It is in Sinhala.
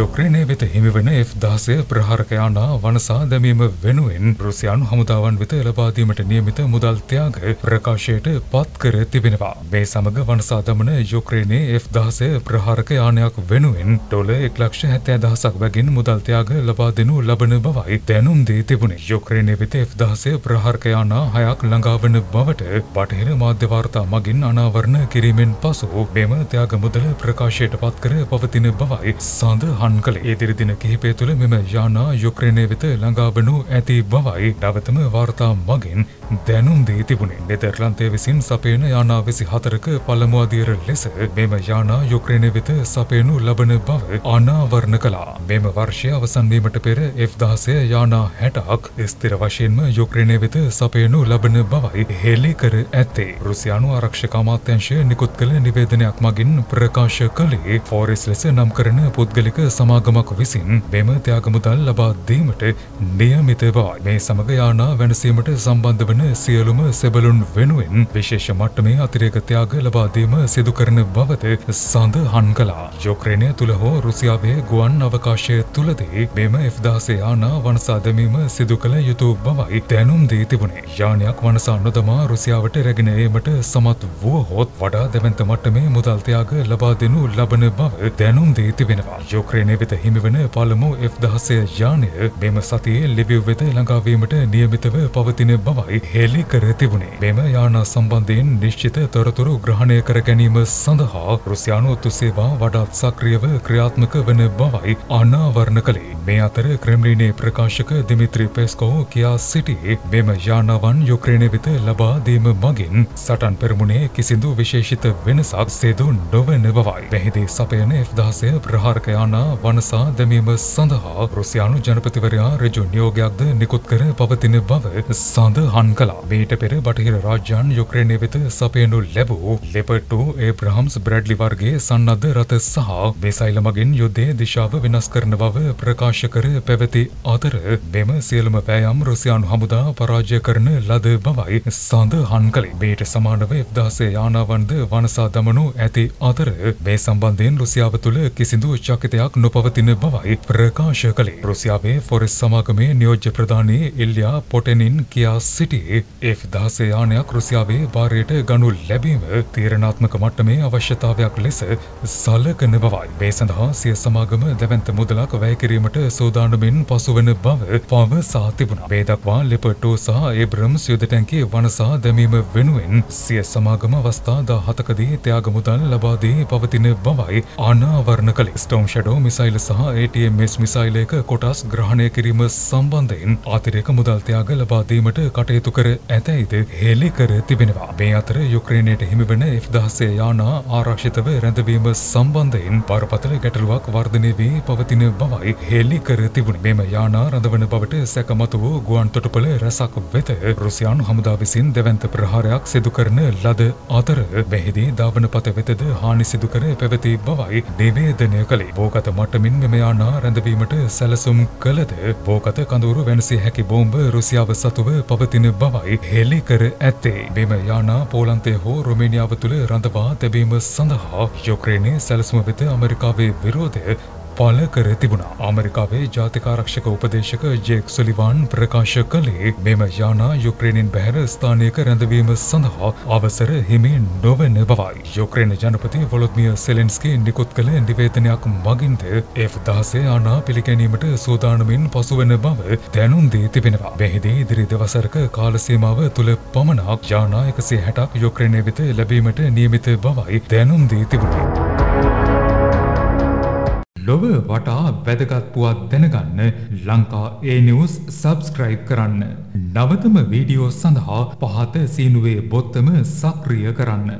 යුක්‍රේනය වෙත හිමිවන F-16 ප්‍රහාරකයානා වනසා දැමීම වෙනුවෙන් රුසියානු හමුදාවන් වෙත ලබාදීමට නියමිත මුදල් ත්‍යාග ප්‍රකාශයට පත් කර තිබෙනවා. මේ සමග වනසා දමන යුක්‍රේනයේ F-16 ප්‍රහාරක යානයක් වෙනුවෙන් ඩොල එක් ලක්ෂ හැත්තෑ දහසක් බැගින් මුදල් ත්‍යාග ලබා දෙනු ලබන බවයි දැනුම් දී තිබුණේ. යුක්‍රේනය වෙත F-16 ප්‍රහාරක යානා හයක් ළඟාවන බවට බටහිර මාධ්‍ය වාර්තා මගින් අනාවරණ කිරීමෙන් පසු මෙම ත්‍යාග මුදල ප්‍රකාශයට පත් කර පවතින බවයි සඳ හන් කළේ ඉදිරි දින කිහිපය තුළ මෙම යානා යුක්‍රේනය වෙත ළඟාවනු ඇති බවයි. නවතම වාර්තා මගින් දැනුම් දී තිබුණේ නෙදර්ලන්තය විසින් සපයන යානා විසි හතරක පළමු අදියර ලෙස මෙම යානා යුක්‍රේනය වෙත සපයනු ලබන බව අනාවරණ කළා. මෙම වර්ෂය අවසන්වීමට පෙර F-16 යානා හැටක් ස්තිර වශයෙන්ම යුක්‍රේනය වෙත සපයනු ලබන බවයි හෙළි කර ඇත්තේ. රුසියානු ආරක්ෂක අමාත්‍යංශය නිකුත් කළ නිවේදනයක් මගින් ප්‍රකාශ කළේ ෆෝරෙස් ලෙස නම් කරන පුද්ගලික සමාගමක් විසින් මෙම ත්‍යාගමුදල් ලබා දීමට නියමිත බවයි. මේ සමග යානා වෙනසීමට සම්බන්ධ වන සියලුම සෙබළුන් වෙනුවෙන් විශේෂ මට්ටමේ අතිරේක ත්‍යාග ලබා දීම සිදු කරන බවද සඳහන් කළා. යුක්‍රේනය තුළ හෝ රුසියාවේ ගුවන් අවකාශය තුළදී මෙම F-16 යානා වනසා දැමීම සිදු කළ යුතු බවයි දැනුම් දී තිබුණේ. යානයක් වනසා නොදමා රුසියාවට රැගෙන ඒමට සමත් වුවහොත් වඩා දැවන්ත මට්ටමේ මුදල් ත්‍යාග ලබා දෙනු ලබන බව දැනුම් දී තිබෙනවා. යුක්‍රේනය වෙත හිමිවන පළමු F-16 යානය මෙම සතියේ ලිවිව් වෙත ළඟාවීමට නියමිතව පවතින බවයි හෙළි කර තිබුණේ. මෙම යානා සම්බන්ධයෙන් නිශ්චිත තොරතුරු ග්‍රහණය කර ගැනීම සඳහා රුසියානු ඔත්තු සේවා වඩාත් සක්‍රියව ක්‍රියාත්මක වන බවයි අනාවරණ කළේ. මේ අතර ක්‍රෙම්ලිනේ ප්‍රකාශක දිමිත්‍රි පෙස්කෝ කියා සිටියේ මෙම යානාවන් යුක්‍රේනය වෙත ලබා දීම මගින් සටන් පෙරමුණේ කිසිදු විශේෂිත වෙනසක් සිදු නොවන බවයි. මෙහිදී සපයන F-16 ප්‍රහාරක යානා වනසා දැමීම සඳහා රුසියානු ජනපතිවරයා රජු නියෝගයක්ද නිකුත් කර පවතින බව සඳහන් කළා. මීට පෙර බටහිර රාජ්‍යන් යුක්‍රේනය වෙත සපයනු ලැබූ ලෙපට්ටු ඒබ්‍රහම්ස් බ්‍රැඩ්ලි වර්ගේ සන්නද්ධ රථ සහ මිසයිල මගින් යුද්ධයේ දිශාව වෙනස් කරන බව ප්‍රකාශ කර පැවති අතර මෙම සියලුම පෑයම් රුසියානු හමුදා පරාජය කරන ලද බවයි සඳහන් කළේ. මීට සමානව එක්දාසේ යානාවන්ද වනසා දමනු ඇති අතර මේ සම්බන්ධයෙන් රුසියාව තුළ කිසිදු චකිතයක් නොපවතින බවයි ප්‍රකාශ කළේ. රුසියාවේ ෆොරෙස් සමාගමේ නියෝජ්‍ය ප්‍රධානී ඉල්යා පොටෙනින් කියා සිටියේ F-16 යානයක් රුසියාවේ භාරයට ගනු ලැබීම තීරණාත්මක මට්ටමේ අවශ්‍යතාවයක් ලෙස සලකන බවයි. මේ සඳහා සිය සමාගම දැවන්ත මුදලක් වැය කිරීමට සූදානමින් පසුවන බව පවසා තිබුණා. මේ දක්වා ලෙපර්ටෝ සහ ඒබ්‍රම්ස් යුද ටැංකිය වනසා දැමීම වෙනුවෙන් සිය සමාගම අවස්ථා 17කදී ත්‍යාග මුදල් ලබා දී පවතින බවයි අනාවරණ කළේ. ස්ටෝම් ෂැඩෝ මිසයිල් සහ ATMS මිසයිලයක කොටස් ග්‍රහණය කිරීම සම්බන්ධයෙන් අතිරේක මුදල් ත්‍යාග ලබා දීමට කටයුතු කර ඇතැයිද හෙළි කර තිබෙනවා. මේ අතර යුක්‍රේනයට හිමිවන F-16 යානා ආරක්ෂිතව රැඳවීම සම්බන්ධයෙන් බරපතල ගැටලුවක් වර්ධනය වී පවතින බවයි හෙළි කර තිබුණේ. මෙම යානා රඳවන බවට සැකමතු වූ ගුවන් තොටුපළ රැසක් වෙත රුසියානු හමුදා විසින් දෙවන්ත ප්‍රහාරයක් සිදු කරන ලද අතර මෙහිදී ධාවන පත වෙතද හානි සිදු කර පැවති බවයි නිවේදනය කළේ. බෝගත මට්ටමින් මෙම යානා රැඳවීමට සැලසුම් කළද බෝගත කඳවුරු වෙනසිය හැකි බෝම්බ රුසියාව සතුව පවතින බවයි හෙළි කර ඇත්තේ. මෙම යානා පෝලන්තය හෝ රුමේනියාව තුළ රඳවා තැබීම සඳහා යුක්‍රේනයේ සැලසුම වෙත ඇමරිකාවේ විරෝධය පල කර තිබුණා. අමරිකාවේ ජාතිකාරක්ෂක උපදේශක ජේක් සොලිවාන් ප්‍රකාශ කළේ මෙම යානා යුක්‍රේනින් බැහැර ස්ථානයක රැඳවීම සඳහා අවසර හිමි නොවන බවයි. යුක්‍රේන ජනපති වොලොද්මිය සෙලෙන්ස්කී නිකුත් කළ නිවේදනයක් මගින්ද F-16 යානා පිළිගැනීමට සූදානමින් පසුවන බව දැනුම් දී තිබෙනවා. මෙහිදී ඉදිරි දවසරක කාල සීමාව තුළ පමණක් යානා 160ක් යුක්‍රේනය වෙත ලැබීමට නියමිත බවයි දැනුම් දී තිබුණේ. ලොව වටා වැදගත් පුවත් දැනගන්න ලංකා ඒ නිවුස් සබස්ක්‍රයිබ් කරන්න. නවතම වීඩියෝ සඳහා පහත සීනුවේ බොත්තම සක්‍රිය කරන්න.